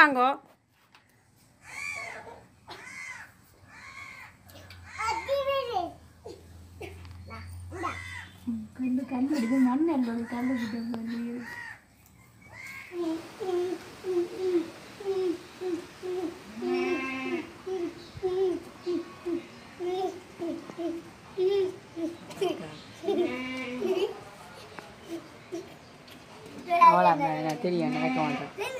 வாங்கோ கண்டு கண்டு எடுக்க மண் என்னோட கல்லு Hola, me la tenía, no me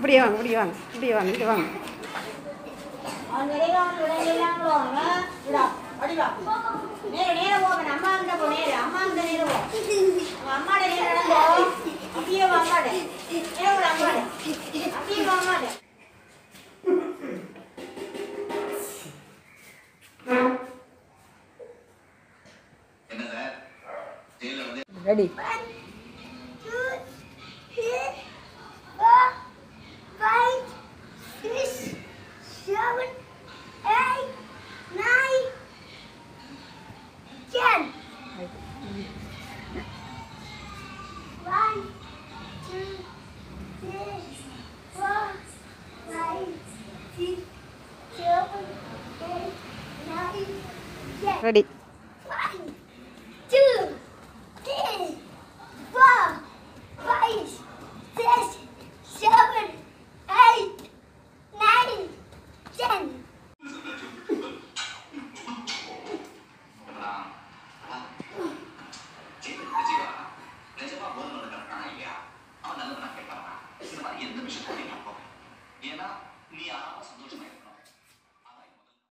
இப்படி வாங்க இப்படி வாங்க இப்படி வாங்க இப்படி வாங்க ரெடி ready.